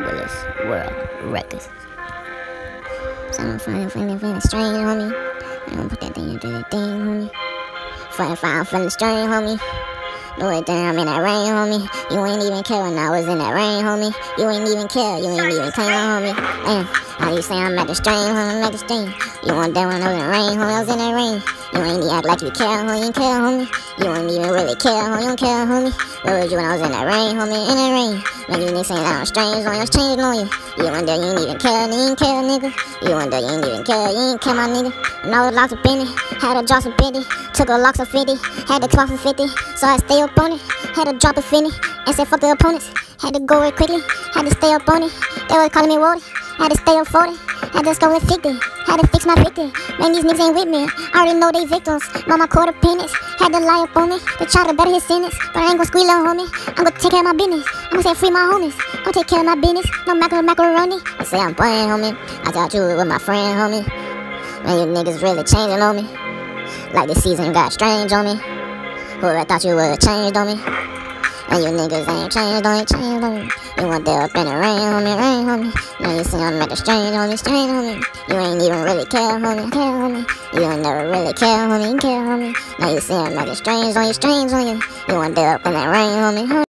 World Records. So I'm feeling, feeling, feeling strange, homie. I'm gonna put that thing into the thing, homie. Feeling fine, feeling strange, homie. Do it down, in that rain, homie. You ain't even care when I was in that rain, homie. You ain't even care, you ain't even claim, homie. Damn, how you say I'm at the strain, homie, I'm at the strain. You want that when was in the rain, homie, I was in that rain. You ain't even act like you care, homie, you care, homie. You ain't even really care, homie, you don't care, homie. Where was you when I was in that rain, homie, in that rain? Man, you niggas saying that I'm strange on you, I'm changing on you. You ain't there, you ain't even care, you ain't care, nigga. You ain't there, you ain't even care, you ain't care, my nigga. And I was locked up in it, had a drop some 50, took a locks of 50, had to clock for 50, so I stay up on it. Had to drop a 50, and said fuck the opponents. Had to go it quickly, had to stay up on it. They was calling me Wody, had to stay up 40. Had to with 50, had to fix my 50. Man, these niggas ain't with me. I already know they victims. Mama caught a penis. had to lie up on me. They try to better his sentence, but I ain't gonna squeal on homie. I'm gonna take care of my business. I'm gonna say free my homies. I'm gonna take care of my business. No macro macaroni. I say I'm playing, homie. I thought you with my friend, homie. Man, you niggas really changing on me. Like this season got strange on me. Who I thought you would've changed on me. And you niggas ain't changed on me, changed on me. You want there up in the rain, homie, rain, homie. Now you see I'm at the strange, homie, strange, homie. You ain't even really care, homie, care, homie. You ain't never really care, homie, care, homie. Now you see I'm at the strange on you, strange on you. You want there up in that rain, homie, homie.